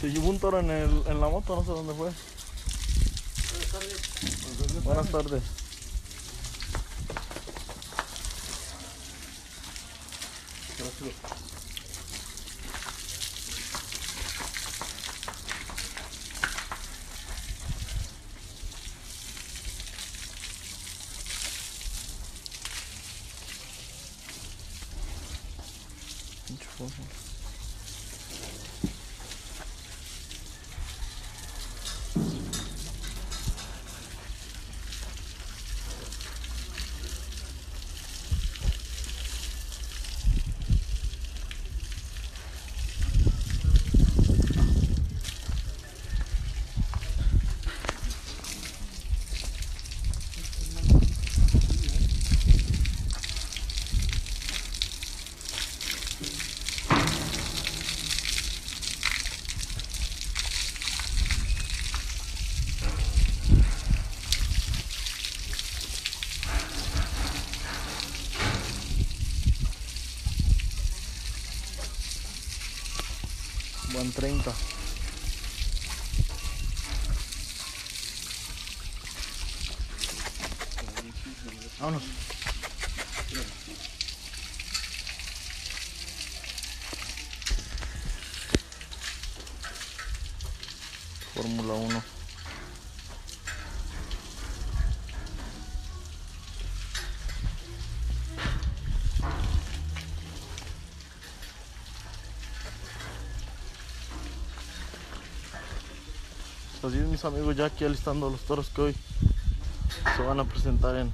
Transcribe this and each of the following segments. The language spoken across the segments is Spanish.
Se llevó un toro en, el, en la moto, no sé dónde fue. Buenas tardes. Pinche 130. Vámonos. Así es mis amigos ya aquí alistando los toros que hoy se van a presentar en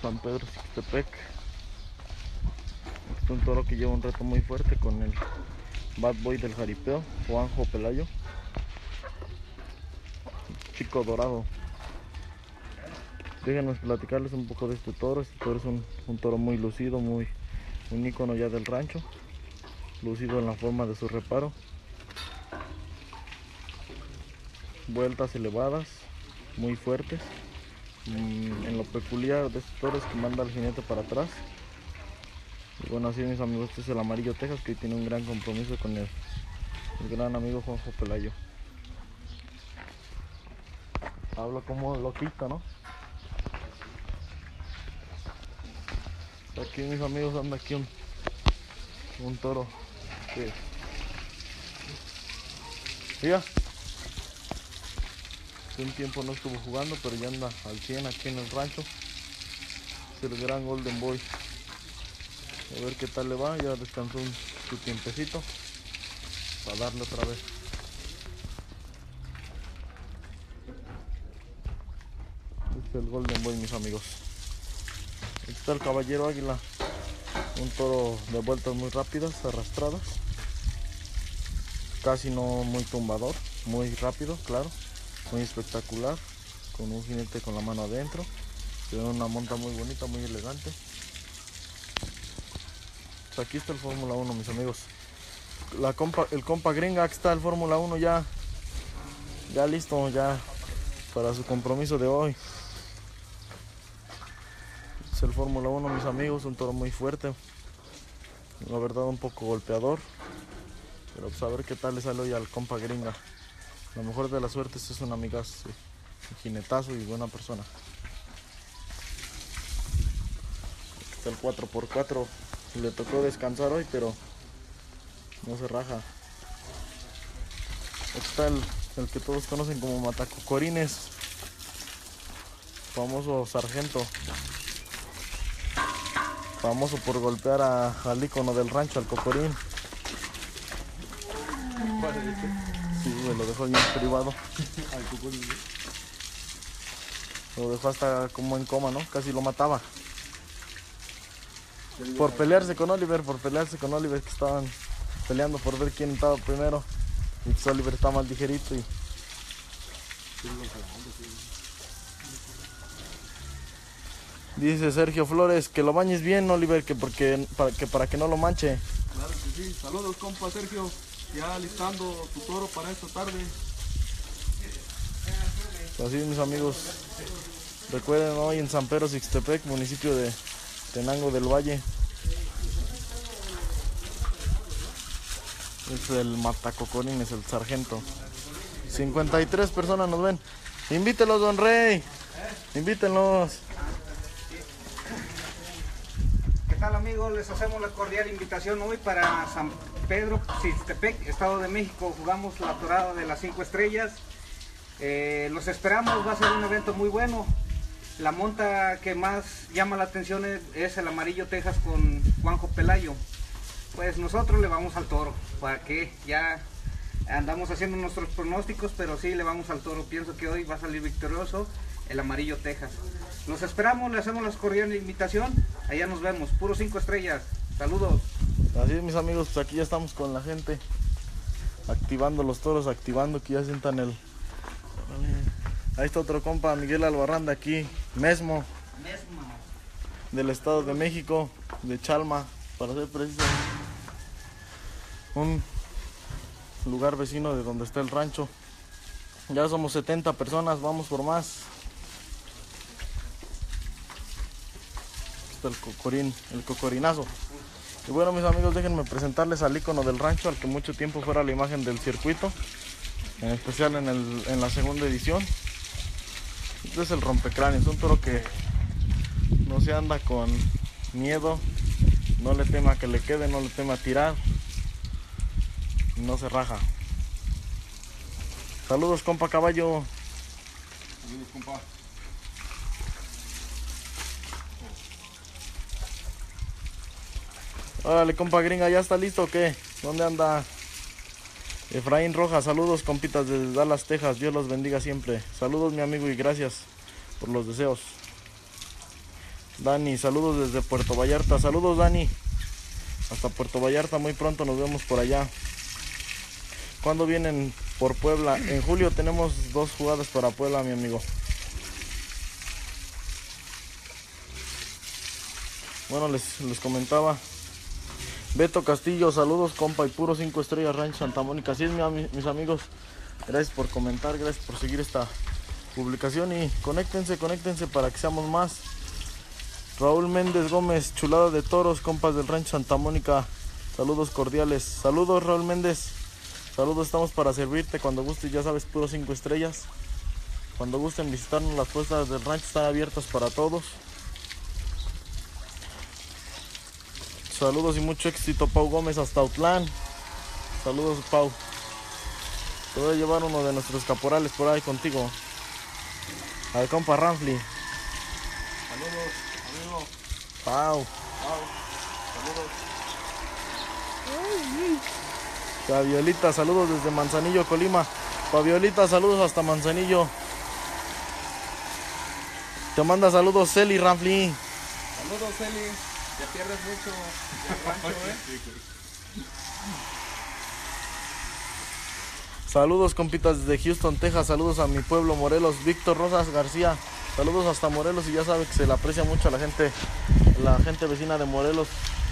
San Pedro Sixtepec. Este es un toro que lleva un reto muy fuerte con el Bad Boy del Jaripeo, Juanjo Pelayo. Chico dorado. Déjenos platicarles un poco de este toro. Este toro es un, toro muy lucido, muy un ícono ya del rancho lucido en la forma de su reparo. Vueltas elevadas, muy fuertes. Mm, en lo peculiar de este toro es que manda al jinete para atrás. Y bueno, así mis amigos, este es el amarillo Texas que tiene un gran compromiso con el, el gran amigo Juanjo Pelayo. Habla como loquito, ¿no? Aquí mis amigos anda aquí un, un toro que. Un tiempo no estuvo jugando, pero ya anda al 100 aquí en el rancho. Es el gran Golden Boy. A ver qué tal le va. Ya descansó un, su tiempecito. Para darle otra vez. Este es el Golden Boy, mis amigos. Aquí está el caballero águila. Un toro de vueltas muy rápidas, arrastradas. Casi no muy tumbador, muy rápido, claro. Muy espectacular. Con un jinete con la mano adentro. Tiene una monta muy bonita, muy elegante. Pues aquí está el Fórmula 1, mis amigos. La compa, el compa gringa, aquí está el Fórmula 1 ya. Ya listo, ya para su compromiso de hoy. Es el Fórmula 1, mis amigos, un toro muy fuerte. La verdad un poco golpeador. Pero pues a ver qué tal le sale hoy al compa gringa. Lo mejor de la suerte es un amigazo, un jinetazo y buena persona. Está el 4x4. Le tocó descansar hoy, pero no se raja. Está el, el que todos conocen como Matacocorines. Famoso sargento. Famoso por golpear al ícono del rancho, al cocorín. Sí, lo dejó bien privado. Lo dejó hasta como en coma, ¿no? Casi lo mataba. Por pelearse con Oliver, por pelearse con Oliver, que estaban peleando por ver quién estaba primero. Y pues Oliver está más ligerito y Dice Sergio Flores que lo bañes bien, Oliver, que porque para que para que no lo manche. Claro que sí. Saludos, compa Sergio. Ya listando tu toro para esta tarde. Así mis amigos. Recuerden hoy en San Pedro Sixtepec, municipio de Tenango del Valle. Es el Matacocorín, es el sargento. 53 personas nos ven. Invítelos, don Rey. Invítenlos. ¿Qué tal amigos? Les hacemos la cordial invitación hoy para San Pedro Sistepec, Estado de México. Jugamos la torada de las 5 estrellas. Eh, los esperamos, va a ser un evento muy bueno. La monta que más llama la atención es, el amarillo Texas con Juanjo Pelayo. Pues nosotros le vamos al toro, para que ya andamos haciendo nuestros pronósticos, pero sí le vamos al toro. Pienso que hoy va a salir victorioso el amarillo Texas. Los esperamos, le hacemos la cordial invitación. Allá nos vemos, puro 5 estrellas. Saludos. Así es, mis amigos, pues aquí ya estamos con la gente. Activando los toros, activando que ya sientan el. Ahí está otro compa, Miguel Albarrán de aquí, Mesmo, del Estado de México, de Chalma, para ser preciso. Un lugar vecino de donde está el rancho. Ya somos 70 personas, vamos por más. Está el cocorín, el cocorinazo. Y bueno mis amigos, déjenme presentarles al icono del rancho, al que mucho tiempo fuera la imagen del circuito, en especial en, el- en la segunda edición. Este es el rompecráneos, un toro que no se anda con miedo, no le tema que le quede, no le tema tirar, no se raja. Saludos compa caballo. Saludos, compa. Órale, compa gringa, ¿ya está listo o qué? ¿Dónde anda? Efraín Rojas, saludos compitas desde Dallas, Texas. Dios los bendiga siempre. Saludos mi amigo y gracias por los deseos. Dani, saludos desde Puerto Vallarta. Saludos Dani. Hasta Puerto Vallarta, muy pronto nos vemos por allá. ¿Cuándo vienen por Puebla? En julio tenemos dos jugadas para Puebla, mi amigo. Bueno, les, les comentaba. Beto Castillo, saludos compa y puro 5 estrellas Rancho Santa Mónica. Así es mis amigos. Gracias por comentar, gracias por seguir esta publicación y conéctense, conéctense para que seamos más. Raúl Méndez Gómez, chulada de toros, compas del Rancho Santa Mónica. Saludos cordiales. Saludos Raúl Méndez. Saludos, estamos para servirte cuando gustes, ya sabes, puro 5 estrellas. Cuando gusten visitarnos, las puestas del rancho están abiertas para todos. Saludos y mucho éxito, Pau Gómez, hasta Autlán. Saludos, Pau. Te voy a llevar uno de nuestros caporales por ahí contigo. Al compa Ramfli. Saludos, amigo. Pau. Pau. Saludos. Fabiolita, saludos desde Manzanillo, Colima. Fabiolita, saludos hasta Manzanillo. Te manda saludos Celi Ramfli. Saludos, Eli. Te pierdes mucho el rancho, ¿eh? Saludos compitas desde Houston, Texas. Saludos a mi pueblo Morelos. Víctor Rosas García. Saludos hasta Morelos y ya sabe que se le aprecia mucho a la gente, la gente vecina de Morelos.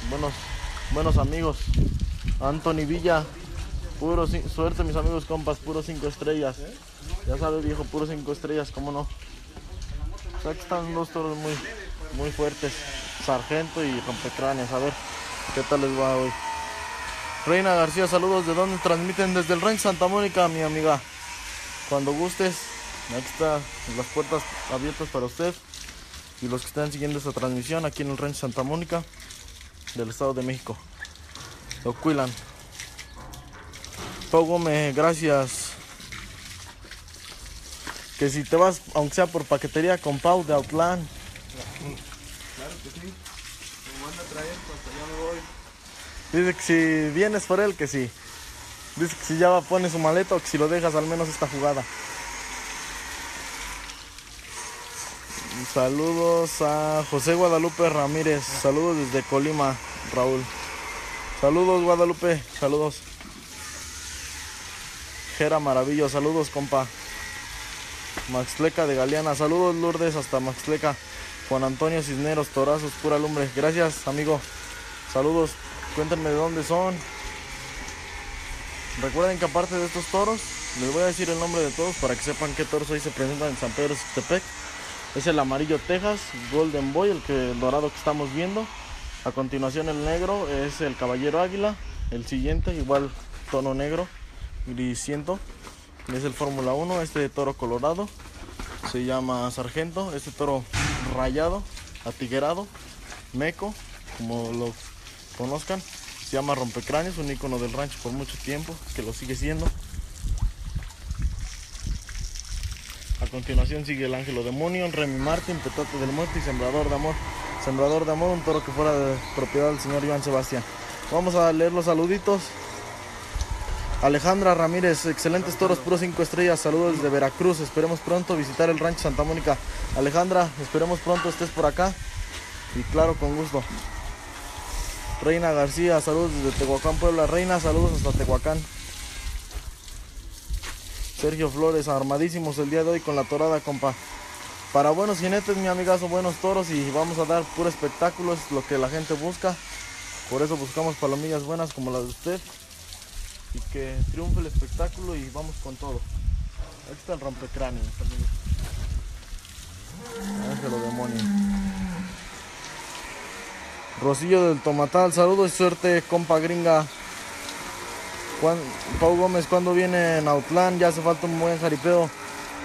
Buenos, buenos amigos. Anthony Villa. Puro suerte mis amigos compas, puro cinco estrellas. Ya sabe viejo, puro cinco estrellas, cómo no. O sea, que están dos toros muy, muy fuertes. Sargento y rompecráneos. A ver qué tal les va hoy. Reina García, saludos. ¿De dónde transmiten? Desde el Rancho Santa Mónica, mi amiga. Cuando gustes, aquí están las puertas abiertas para usted y los que están siguiendo esta transmisión aquí en el Rancho Santa Mónica del Estado de México. Lo cuilan. Pau Gómez, gracias. Que si te vas, aunque sea por paquetería con Pau de Outland, pues. Dice que si vienes por él, que sí. Dice que si ya va, pone su maleta o que si lo dejas al menos esta jugada. Saludos a José Guadalupe Ramírez. Saludos desde Colima, Raúl. Saludos Guadalupe, saludos. Jera Maravillo, saludos compa. Maxleca de Galeana, saludos Lourdes hasta Maxleca. Juan Antonio Cisneros, Torazos, pura lumbre. Gracias amigo. Saludos, cuéntenme de dónde son. Recuerden que aparte de estos toros, les voy a decir el nombre de todos para que sepan qué toros hoy se presentan en San Pedro Tepec. Es el amarillo Texas, Golden Boy, el que dorado que estamos viendo. A continuación el negro es el caballero águila. El siguiente igual tono negro, grisiento. Es el Fórmula 1, este toro colorado. Se llama Sargento, este toro rayado, atiguerado, meco, como lo conozcan. Se llama Rompecráneos, un icono del rancho por mucho tiempo, que lo sigue siendo. A continuación sigue el Ángelo Demonio, Remy Martin, Petate del Muerto y Sembrador de Amor. Sembrador de Amor, un toro que fuera de propiedad del señor Iván Sebastián. Vamos a leer los saluditos. Alejandra Ramírez, excelentes toros, puro 5 estrellas, saludos desde Veracruz, esperemos pronto visitar el rancho Santa Mónica. Alejandra, esperemos pronto estés por acá y claro, con gusto. Reina García, saludos desde Tehuacán, Puebla. Reina, saludos hasta Tehuacán. Sergio Flores, armadísimos el día de hoy con la torada, compa. Para buenos jinetes, mi amigazo, buenos toros y vamos a dar puro espectáculo, es lo que la gente busca. Por eso buscamos palomillas buenas como las de usted. Y que triunfe el espectáculo y vamos con todo. Aquí está el rompecráneo, Ángelo demonio. Rosillo del Tomatal, saludos y suerte, compa gringa. Juan, Pau Gómez, cuando viene en Autlán? Ya hace falta un buen jaripeo.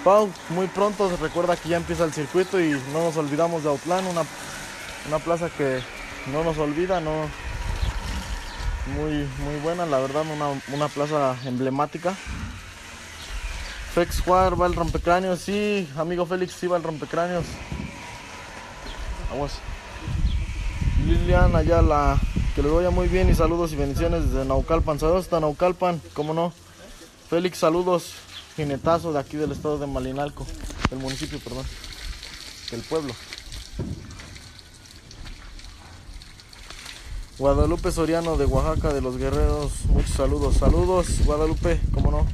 Pau, muy pronto, recuerda que ya empieza el circuito y no nos olvidamos de Autlán, una, una plaza que no nos olvida, no muy, muy buena, la verdad, una, una plaza emblemática. Fex Juar va el rompecráneos, sí, amigo Félix, sí va el rompecráneos. Vamos. Lilian Ayala, que le vaya muy bien y saludos y bendiciones desde Naucalpan. Saludos hasta Naucalpan, cómo no. Félix, saludos, jinetazo de aquí del estado de Malinalco, del municipio, perdón, del pueblo. Guadalupe Soriano de Oaxaca, de los Guerreros, muchos saludos. Saludos, Guadalupe, cómo no.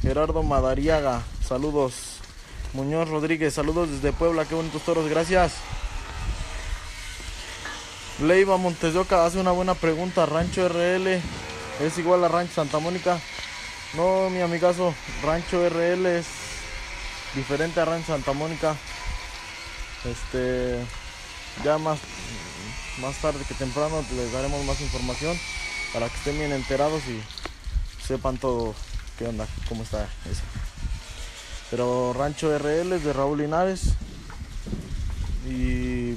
Gerardo Madariaga, saludos. Muñoz Rodríguez, saludos desde Puebla, qué bonitos toros, gracias. Leiva Montes de Oca hace una buena pregunta. Rancho RL es igual a Rancho Santa Mónica. No, mi amigazo, Rancho RL es diferente a Rancho Santa Mónica. Este, ya más, más tarde que temprano les daremos más información para que estén bien enterados y sepan todo qué onda, cómo está eso. Pero Rancho RL es de Raúl Linares y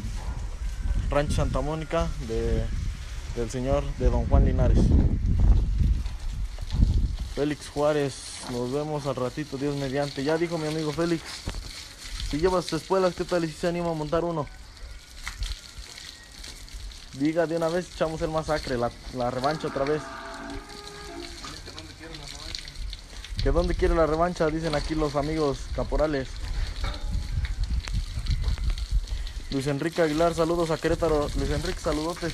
Rancho Santa Mónica de, del señor de Don Juan Linares. Félix Juárez, nos vemos al ratito, Dios mediante. Ya dijo mi amigo Félix, si llevas espuelas, ¿qué tal si se anima a montar uno? Diga de una vez, echamos el masacre, la, la revancha otra vez. ¿Que dónde quiere la revancha? Dicen aquí los amigos caporales. Luis Enrique Aguilar, saludos a Querétaro. Luis Enrique, saludotes.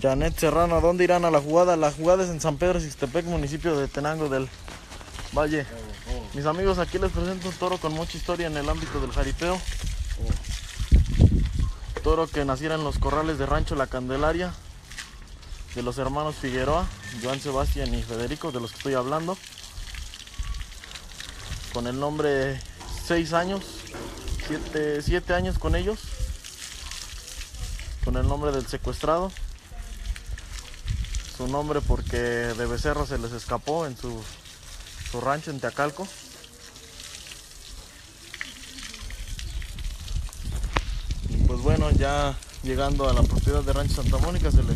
Janet Serrano, ¿a dónde irán a la jugada? La jugada es en San Pedro Sistepec, municipio de Tenango del Valle. Mis amigos, aquí les presento un toro con mucha historia en el ámbito del jaripeo. Toro que naciera en los corrales de Rancho La Candelaria, de los hermanos Figueroa, Joan Sebastián y Federico, de los que estoy hablando. con el nombre 6 años, 7 años con ellos, con el nombre del secuestrado. Su nombre porque de becerro se les escapó en su, su rancho en Teacalco. Y pues bueno, ya llegando a la propiedad de Rancho Santa Mónica se le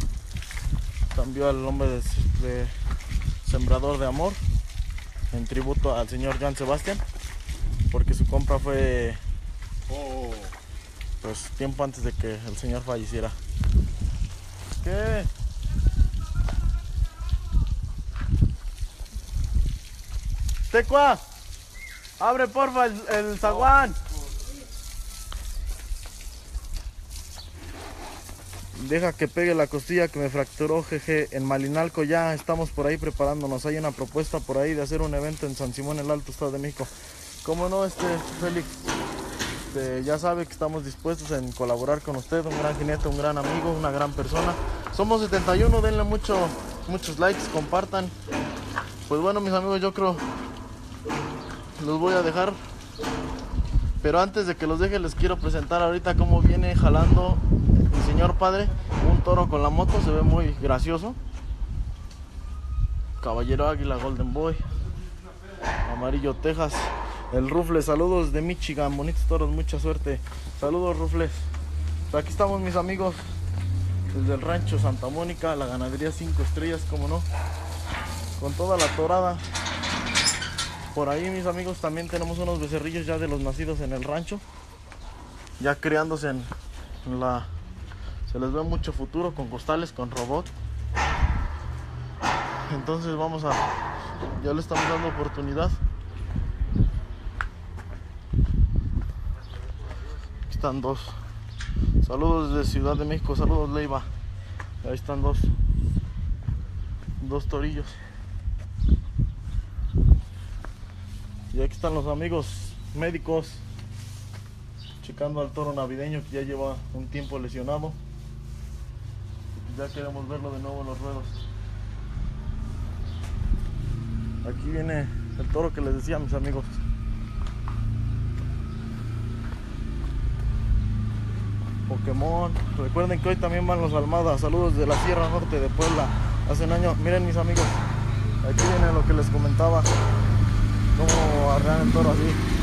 cambió el nombre de, Sembrador de Amor en tributo al señor Joan Sebastián porque su compra fue pues tiempo antes de que el señor falleciera. ¿Qué? Tecua, abre porfa el, el zaguán. Deja que pegue la costilla que me fracturó, jeje. En Malinalco ya estamos por ahí preparándonos. Hay una propuesta por ahí de hacer un evento en San Simón, el Alto Estado de México. ¿Cómo no, este Félix? Este, ya sabe que estamos dispuestos en colaborar con usted, un gran jinete, un gran amigo, una gran persona. Somos 71, denle mucho, muchos likes, compartan. Pues bueno, mis amigos, yo creo los voy a dejar. Pero antes de que los deje, les quiero presentar ahorita cómo viene jalando señor padre un toro con la moto. Se ve muy gracioso. Caballero Águila Golden Boy. Amarillo Texas. El Rufles, saludos de Michigan, bonitos toros, mucha suerte. Saludos Rufles. Aquí estamos mis amigos, desde el rancho Santa Mónica, la ganadería 5 estrellas, como no, con toda la torada. Por ahí mis amigos también tenemos unos becerrillos ya de los nacidos en el rancho, ya criándose en la... Se les ve mucho futuro con costales, con robot. Entonces vamos a... Ya le estamos dando oportunidad. Aquí están dos. Saludos desde Ciudad de México, saludos Leiva. Ahí están dos. Dos torillos. Y aquí están los amigos médicos checando al toro navideño que ya lleva un tiempo lesionado. Ya queremos verlo de nuevo en los ruedos. Aquí viene el toro que les decía mis amigos. Pokémon. Recuerden que hoy también van los Almadas. Saludos de la Sierra Norte de Puebla. Hace un año, miren mis amigos, aquí viene lo que les comentaba. Cómo arrean el toro así.